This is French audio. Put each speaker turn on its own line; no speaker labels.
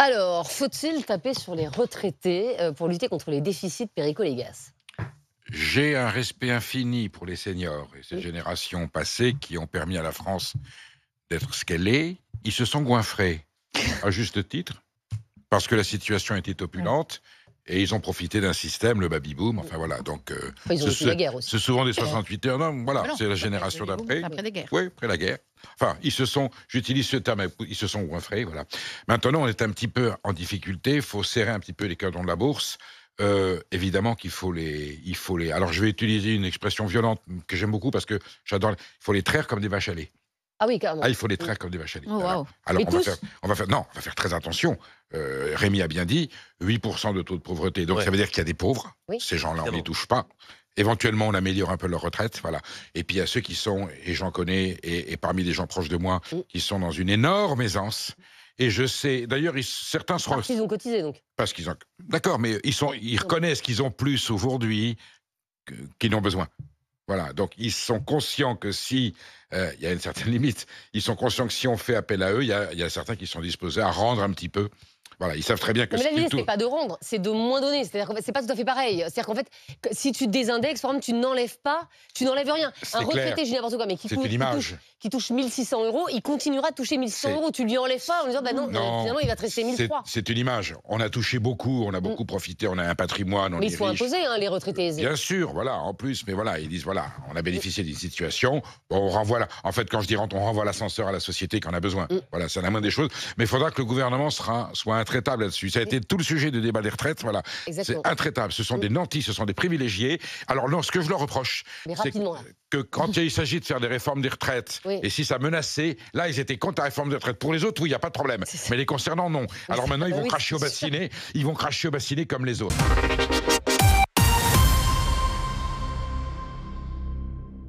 Alors, faut-il taper sur les retraités euh, pour lutter contre les déficits périco-légas?
J'ai un respect infini pour les seniors et ces générations passées qui ont permis à la France d'être ce qu'elle est. Ils se sont goinfrés, à juste titre, parce que la situation était opulente. Et ils ont profité d'un système, le baby-boom, enfin voilà. Donc, euh,
Ils ont la guerre aussi.
C'est souvent des 68 heures. Non, voilà,
non,
c'est la génération
après,
d'après.
Après la guerre.
Oui, après la guerre. Enfin, ils se sont, j'utilise ce terme, ils se sont goinfrés, voilà. Maintenant, on est un petit peu en difficulté, il faut serrer un petit peu les cordons de la bourse. Euh, évidemment qu'il faut les, il faut les. Alors, je vais utiliser une expression violente que j'aime beaucoup parce que j'adore. Il faut les traire comme des vaches à lait.
Ah oui, carrément.
Ah, il faut les traire comme des vaches à lait.
Oh.
Alors, on va, faire, on va faire, non, on va faire très attention. Euh, Rémi a bien dit, 8% de taux de pauvreté. Donc,
Ouais.
ça veut dire qu'il y a des pauvres.
Oui.
Ces gens-là, on ne les touche pas. Éventuellement, on améliore un peu leur retraite, voilà. Et puis, il y a ceux qui sont, et j'en connais, et, et parmi les gens proches de moi,
Mm.
qui sont dans une énorme aisance. Et je sais, d'ailleurs, certains seront,
Parce qu'ils ont cotisé, donc.
parce qu'ils ont, d'accord, mais ils sont, ils reconnaissent qu'ils ont plus aujourd'hui qu'ils n'ont besoin. Voilà, donc ils sont conscients que si, euh, il y a une certaine limite, ils sont conscients que si on fait appel à eux, il y a, il y a certains qui sont disposés à rendre un petit peu. Voilà, ils savent très bien que
Non, mais l'idée, c'est pas de rendre, c'est de moins donner. C'est-à-dire que c'est pas tout à fait pareil. C'est-à-dire qu'en fait, si tu désindexes, par exemple, tu n'enlèves pas, tu n'enlèves rien.
C'est
Un retraité, je dis n'importe quoi, mais qui, qui
image.
touche, qui touche 1600 euros, il continuera de toucher 1600
C'est-
euros. Tu lui enlèves pas en lui disant, bah non,
Non,
euh, finalement, il va te rester
C'est
1003.
c'est une image. On a touché beaucoup, on a beaucoup profité, on a un patrimoine, on
Mm. Mais sont
riche.
imposés, hein, les retraités aisés.
Bien sûr, voilà, en plus, mais voilà, ils disent, voilà, on a bénéficié d'une situation, bon, on renvoie, la- en fait, quand je dis rente, on renvoie l'ascenseur à la société qui en a besoin.
Mm.
Voilà, c'est la moindre des choses, mais il faudra que le gouvernement sera, soit intraitable là-dessus. Ça a été tout le sujet du débat des retraites, voilà, c'est intraitable, ce sont des nantis, ce sont des privilégiés. Alors, non, ce que je leur reproche, c'est que quand il s'agit de faire des réformes des retraites,
Oui.
et si ça menaçait, là, ils étaient contre la réforme des retraites. Pour les autres, oui, il n'y a pas de problème. Mais les concernant, non. Alors maintenant, ils
bah
vont cracher au bassinet, ils vont cracher au bassinet comme les autres.